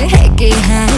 हम करते हैं कि हैं